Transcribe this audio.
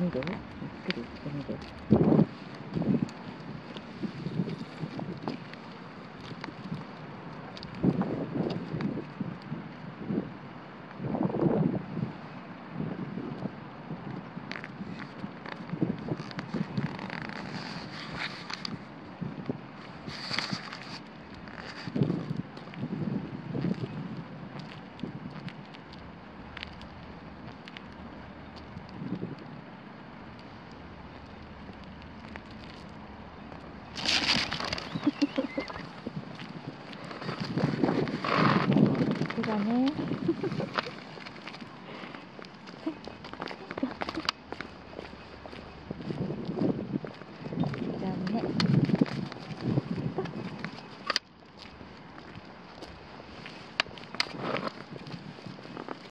みるゆっくりしてみるだね。